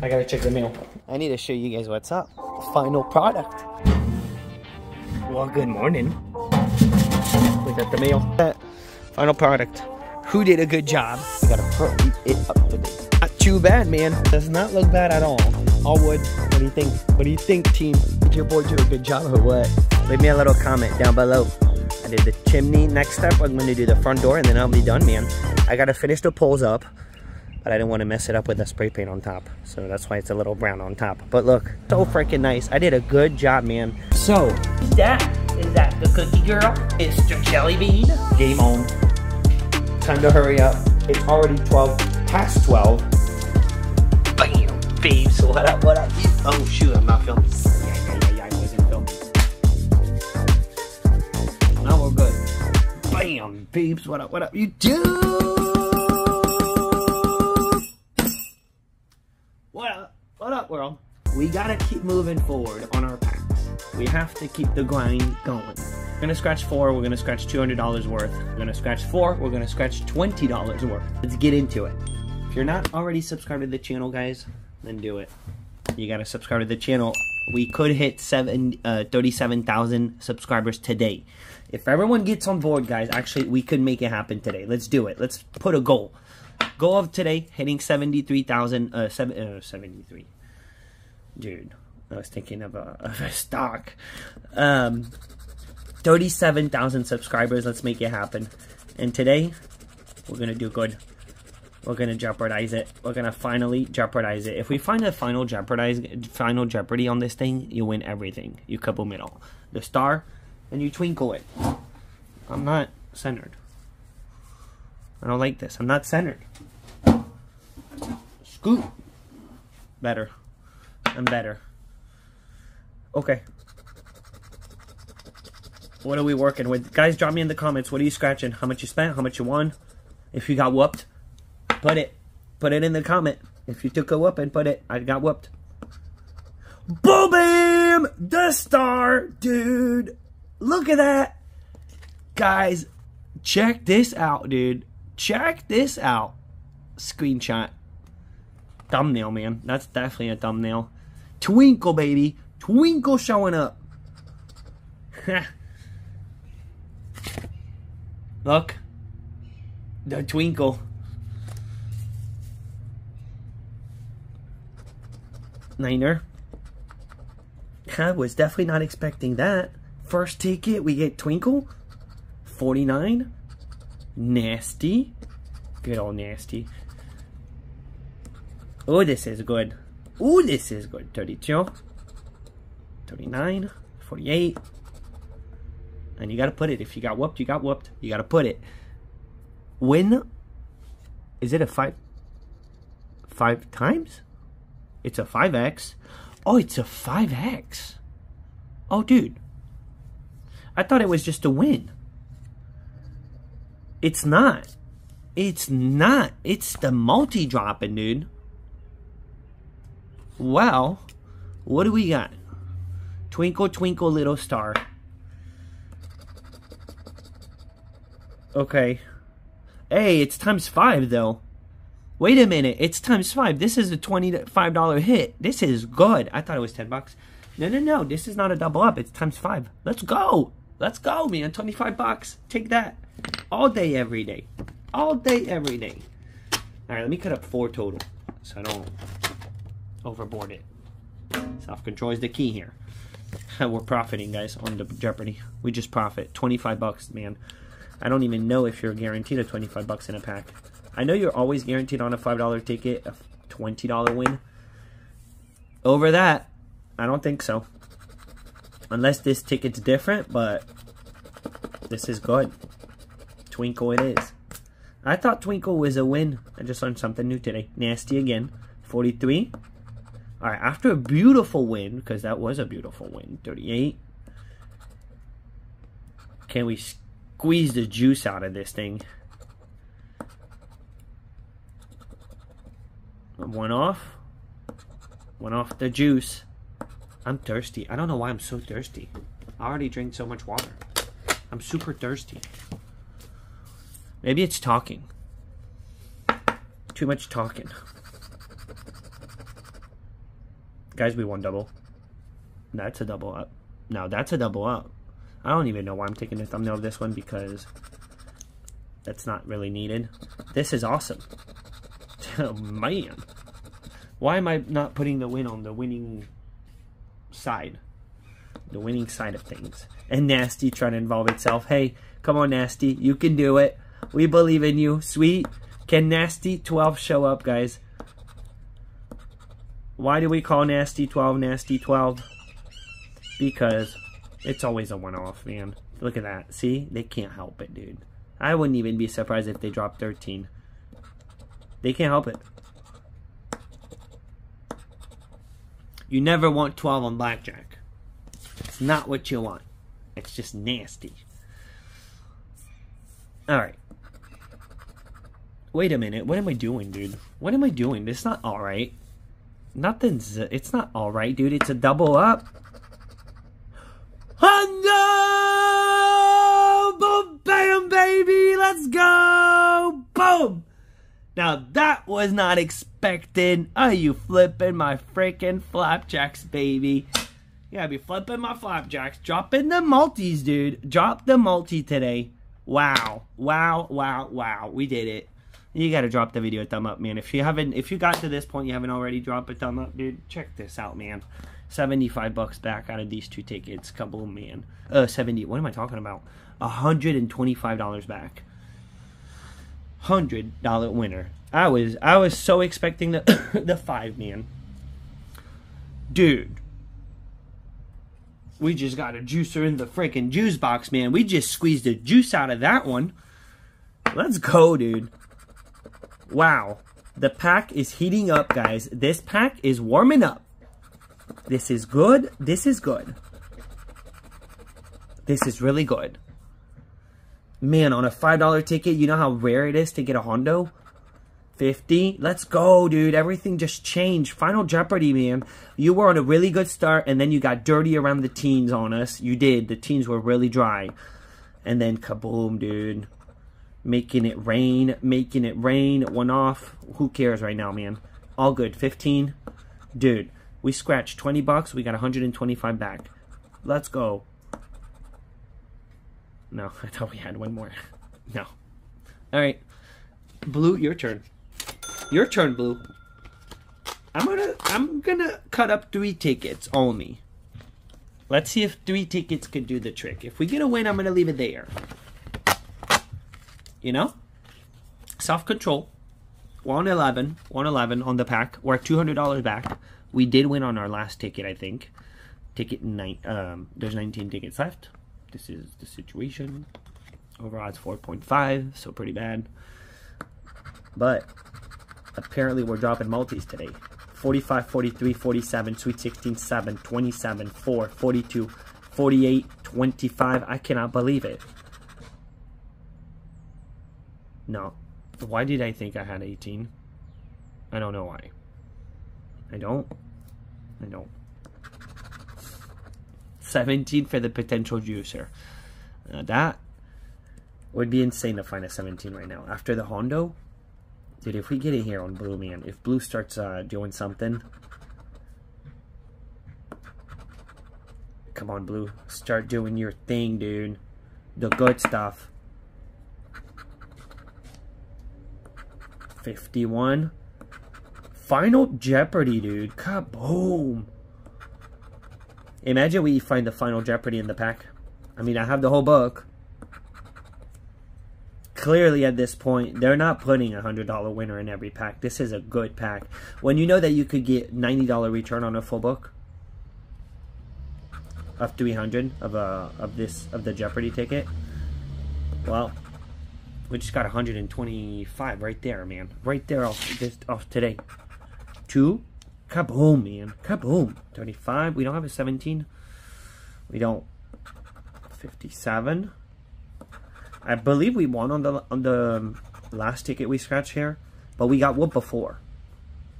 I gotta check the mail. I need to show you guys what's up. Final product. Well, good morning. We got the mail. Uh, final product. Who did a good job? I gotta put it up. Not too bad, man. Does not look bad at all. All wood. What do you think? What do you think, team? Did your boy do a good job or what? Leave me a little comment down below. I did the chimney. Next step, I'm gonna do the front door and then I'll be done, man. I gotta finish the poles up but I didn't want to mess it up with the spray paint on top. So that's why it's a little brown on top. But look, so freaking nice. I did a good job, man. So, is that is that the cookie girl? It's the jelly bean. Game on. Time to hurry up. It's already 12, past 12. Bam, babes. What up, what up? Oh, shoot, I'm not filming. Yeah, yeah, yeah, yeah, I wasn't filming. Now we're good. Bam, babes. What up, what up? You do? We gotta keep moving forward on our packs. We have to keep the grind going. We're gonna scratch four, we're gonna scratch $200 worth. We're gonna scratch four, we're gonna scratch $20 worth. Let's get into it. If you're not already subscribed to the channel, guys, then do it. You gotta subscribe to the channel. We could hit seven, uh, 37,000 subscribers today. If everyone gets on board, guys, actually, we could make it happen today. Let's do it. Let's put a goal. Goal of today, hitting 73,000, uh, seven, uh, 73. Dude, I was thinking of a, of a stock. Um, 37,000 subscribers. Let's make it happen. And today, we're going to do good. We're going to jeopardize it. We're going to finally jeopardize it. If we find a final jeopardize, final jeopardy on this thing, you win everything. You couple middle. The star, and you twinkle it. I'm not centered. I don't like this. I'm not centered. Scoot. Better. I'm better. Okay. What are we working with? Guys, drop me in the comments. What are you scratching? How much you spent? How much you won? If you got whooped, put it. Put it in the comment. If you took a whoop and put it. I got whooped. Boom! Bam! The star, dude. Look at that. Guys, check this out, dude. Check this out. Screenshot. Thumbnail, man. That's definitely a thumbnail. Twinkle, baby. Twinkle showing up. Look. The twinkle. Niner. I was definitely not expecting that. First ticket, we get Twinkle. 49. Nasty. Good old nasty. Oh, this is good. Oh, this is good. 32. 39. 48. And you gotta put it. If you got whooped, you got whooped. You gotta put it. Win. Is it a five five times? It's a 5x. Oh, it's a 5x. Oh, dude. I thought it was just a win. It's not. It's not. It's the multi-dropping, dude. Well, what do we got? Twinkle, twinkle, little star. Okay. Hey, it's times five, though. Wait a minute. It's times five. This is a $25 hit. This is good. I thought it was 10 bucks. No, no, no. This is not a double up. It's times five. Let's go. Let's go, man. 25 bucks. Take that. All day, every day. All day, every day. All right, let me cut up four total so I don't overboard it. Self-control is the key here. We're profiting, guys, on the Jeopardy. We just profit. 25 bucks, man. I don't even know if you're guaranteed a 25 bucks in a pack. I know you're always guaranteed on a $5 ticket, a $20 win. Over that, I don't think so. Unless this ticket's different, but this is good. Twinkle it is. I thought Twinkle was a win. I just learned something new today. Nasty again. 43. All right, after a beautiful win, because that was a beautiful win, 38. Can we squeeze the juice out of this thing? One off. One off the juice. I'm thirsty. I don't know why I'm so thirsty. I already drank so much water. I'm super thirsty. Maybe it's talking. Too much talking. Guys, we won double. That's a double up. Now that's a double up. I don't even know why I'm taking the thumbnail of this one because that's not really needed. This is awesome. oh, man. Why am I not putting the win on the winning side? The winning side of things. And Nasty trying to involve itself. Hey, come on, Nasty. You can do it. We believe in you. Sweet. Can Nasty 12 show up, guys? Why do we call Nasty 12 Nasty 12? Because it's always a one-off, man. Look at that. See? They can't help it, dude. I wouldn't even be surprised if they dropped 13. They can't help it. You never want 12 on blackjack. It's not what you want. It's just nasty. Alright. Wait a minute. What am I doing, dude? What am I doing? It's not alright. Nothing's... It's not alright, dude. It's a double up. Oh! Boom, bam, baby! Let's go! Boom! Now, that was not expected. Are you flipping my freaking flapjacks, baby? Yeah, be flipping my flapjacks. Dropping the multis, dude. Drop the multi today. Wow. Wow, wow, wow. We did it. You gotta drop the video a thumb up, man. If you haven't, if you got to this point, you haven't already dropped a thumb up, dude, check this out, man. 75 bucks back out of these two tickets. Kaboom, man. Uh, 70. What am I talking about? $125 back. $100 winner. I was I was so expecting the the 5 man. Dude. We just got a juicer in the freaking juice box, man. We just squeezed the juice out of that one. Let's go, dude. Wow. The pack is heating up, guys. This pack is warming up. This is good. This is good. This is really good. Man, on a $5 ticket, you know how rare it is to get a Hondo? 50 Let's go, dude. Everything just changed. Final Jeopardy, man. You were on a really good start, and then you got dirty around the teens on us. You did. The teens were really dry. And then kaboom, dude. Making it rain. Making it rain. One off. Who cares right now, man? All good. 15 Dude. We scratched 20 bucks. We got 125 back. Let's go. No, I thought we had one more. No. All right. Blue, your turn. Your turn, Blue. I'm gonna I'm gonna cut up three tickets only. Let's see if three tickets could do the trick. If we get a win, I'm gonna leave it there. You know? Self-control. 111, 111 on the pack. We're $200 back. We did win on our last ticket, I think. Ticket nine. Um, there's 19 tickets left. This is the situation. Overall, it's 4.5, so pretty bad. But apparently, we're dropping multis today. 45, 43, 47, Sweet 16, 7, 27, 4, 42, 48, 25. I cannot believe it. No. Why did I think I had 18? I don't know why. I don't. I don't. 17 for the potential juicer. Uh, that would be insane to find a 17 right now. After the Hondo, dude, if we get it here on Blue, man, if Blue starts uh, doing something, come on, Blue, start doing your thing, dude. The good stuff. 51. Final Jeopardy, dude. Kaboom. Imagine we find the Final Jeopardy in the pack. I mean, I have the whole book. Clearly, at this point, they're not putting a $100 winner in every pack. This is a good pack. When you know that you could get $90 return on a full book of 300 of a of this of the Jeopardy ticket, well, we just got 125 right there, man. Right there off this off today. Two Kaboom, man. Kaboom. 35. We don't have a 17. We don't. 57. I believe we won on the on the um, last ticket we scratched here, but we got what before?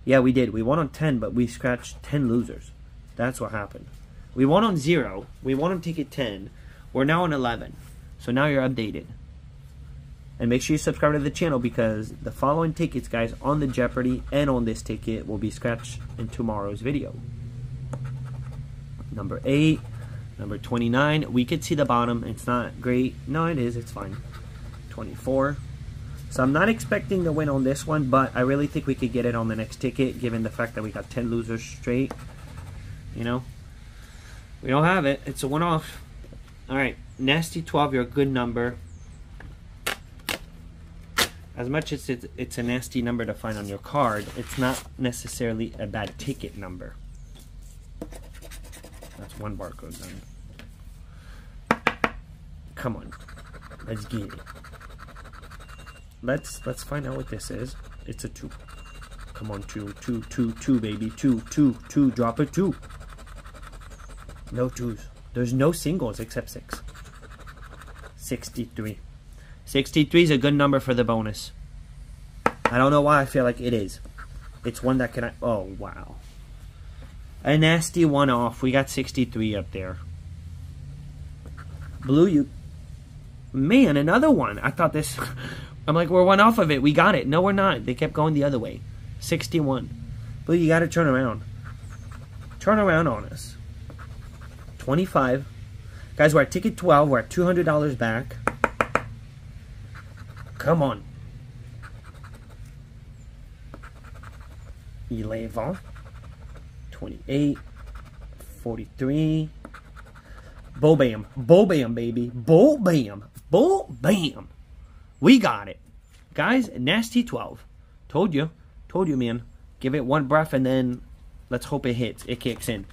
Yeah, we did. We won on 10, but we scratched 10 losers. That's what happened. We won on 0. We won on ticket 10. We're now on 11. So now you're updated. And make sure you subscribe to the channel because the following tickets, guys, on the Jeopardy and on this ticket will be scratched in tomorrow's video. Number 8. Number 29. We could see the bottom. It's not great. No, it is. It's fine. 24. So I'm not expecting to win on this one, but I really think we could get it on the next ticket, given the fact that we got 10 losers straight. You know? We don't have it. It's a one-off. Alright. Nasty 12, you're a good number. As much as it's, it's a nasty number to find on your card, it's not necessarily a bad ticket number. That's one barcode done. Come on. Let's get it. Let's let's find out what this is. It's a two. Come on, two, two, two, two, baby. Two, two, two, drop a two. No twos. There's no singles except six. 63. 63 is a good number for the bonus. I don't know why I feel like it is. It's one that can... Oh, wow. A nasty one off. We got 63 up there. Blue, you... Man, another one. I thought this... I'm like, we're one off of it. We got it. No, we're not. They kept going the other way. 61. Blue, you got to turn around. Turn around on us. 25. Guys, we're at ticket 12. We're at $200 back. Come on. 11. 28. 43. Bo bam. Bo bam, baby. Bo bam. Bo bam. We got it. Guys, Nasty 12. Told you. Told you, man. Give it one breath and then let's hope it hits. It kicks in.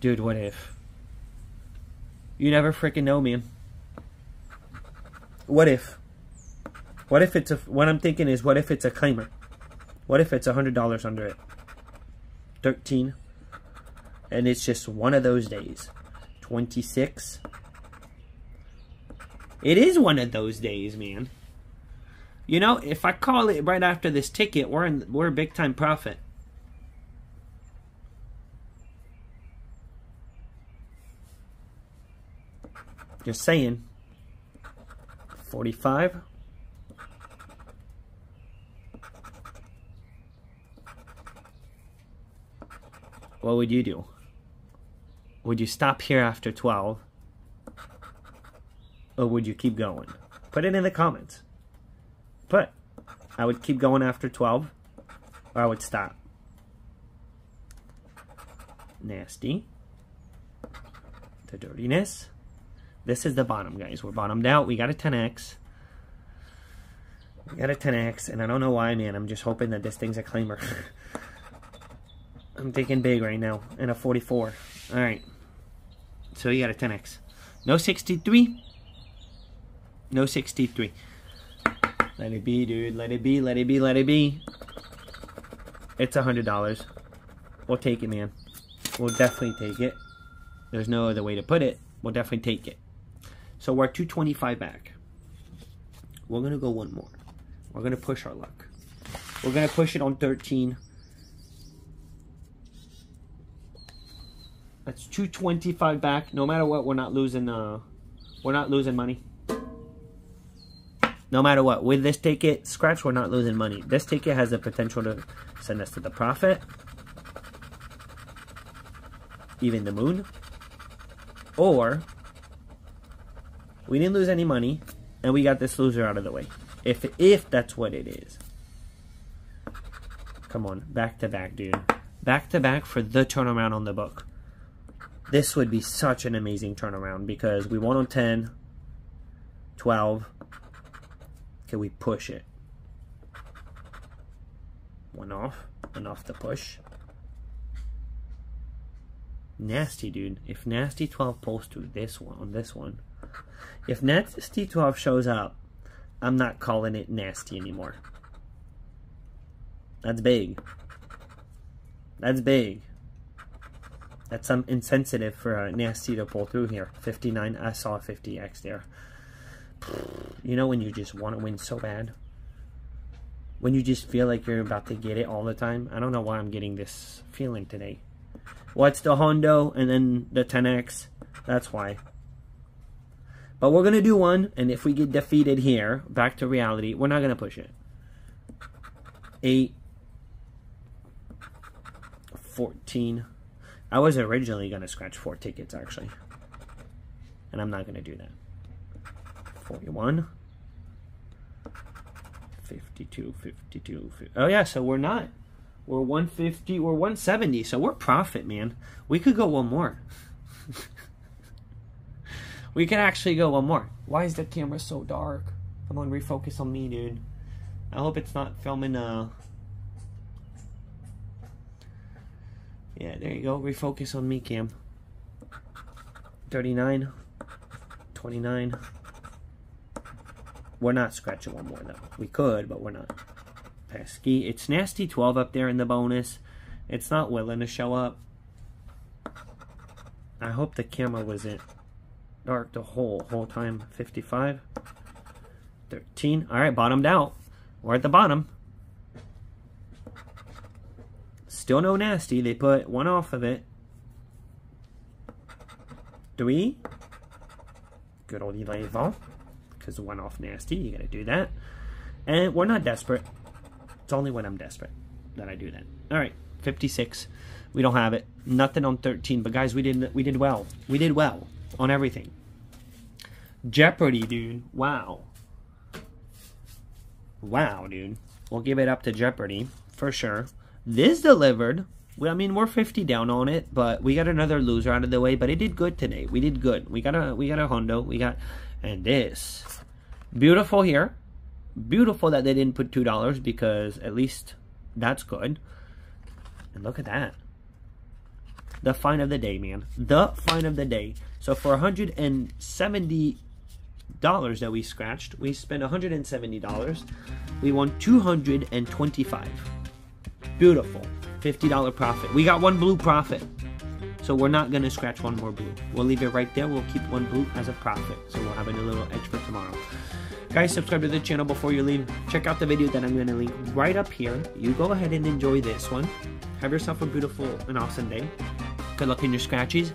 Dude, what if? You never freaking know, man. What if? What if it's a... What I'm thinking is, what if it's a claimer? What if it's a $100 under it? 13. And it's just one of those days. 26. It is one of those days, man. You know, if I call it right after this ticket, we're in we're a big time profit. Just saying. 45. What would you do? Would you stop here after 12? Or would you keep going? Put it in the comments. Put. I would keep going after 12. Or I would stop. Nasty. The dirtiness. This is the bottom, guys. We're bottomed out. We got a 10x. We got a 10x, and I don't know why, man. I'm just hoping that this thing's a claimer. I'm thinking big right now. And a 44. Alright. So you got a 10x. No 63. No 63. Let it be, dude. Let it be, let it be, let it be. It's a $100. We'll take it, man. We'll definitely take it. There's no other way to put it. We'll definitely take it. So we're 225 back. We're going to go one more. We're going to push our luck. We're going to push it on 13. That's 225 back. No matter what, we're not losing uh we're not losing money. No matter what. With this ticket, scratch, we're not losing money. This ticket has the potential to send us to the profit. Even the moon. Or we didn't lose any money, and we got this loser out of the way. If if that's what it is. Come on, back to back, dude. Back to back for the turnaround on the book. This would be such an amazing turnaround because we won on 10, 12. Can we push it? One off, one off the push. Nasty, dude. If Nasty 12 pulls to this one, on this one, if Nasty 12 shows up, I'm not calling it nasty anymore. That's big. That's big. That's some insensitive for a nasty to pull through here. 59, I saw 50x there. You know when you just want to win so bad? When you just feel like you're about to get it all the time? I don't know why I'm getting this feeling today. What's the Hondo and then the 10x? That's why. But we're going to do one, and if we get defeated here, back to reality, we're not going to push it. 8, 14. I was originally going to scratch four tickets, actually. And I'm not going to do that. 41. 52, 52, 50. Oh, yeah, so we're not. We're 150, we're 170, so we're profit, man. We could go one more. we can actually go one more. Why is the camera so dark? Come on, refocus on me, dude. I hope it's not filming, uh... Yeah, there you go. Refocus on me, Cam. 39. 29. We're not scratching one more, though. We could, but we're not. Pesky. It's Nasty 12 up there in the bonus. It's not willing to show up. I hope the camera wasn't dark the whole whole time. 55. 13. All right, bottomed out. We're at the bottom. Still no nasty. They put one off of it. Three. Good old Elevo. Because one off nasty. You gotta do that. And we're not desperate. It's only when I'm desperate that I do that. All right, 56. We don't have it. Nothing on 13. But guys, we did we did well. We did well on everything. Jeopardy, dude. Wow. Wow, dude. We'll give it up to Jeopardy for sure. This delivered. Well, I mean, we're 50 down on it, but we got another loser out of the way. But it did good today. We did good. We got a we got a Hondo. We got and this beautiful here. Beautiful that they didn't put two dollars because at least that's good. And look at that. The fine of the day, man. The fine of the day. So for 170 dollars that we scratched, we spent 170 dollars. We won 225. Beautiful. $50 profit. We got one blue profit. So we're not going to scratch one more blue. We'll leave it right there. We'll keep one blue as a profit. So we'll have a little edge for tomorrow. Guys, subscribe to the channel before you leave. Check out the video that I'm going to link right up here. You go ahead and enjoy this one. Have yourself a beautiful and awesome day. Good luck in your scratchies.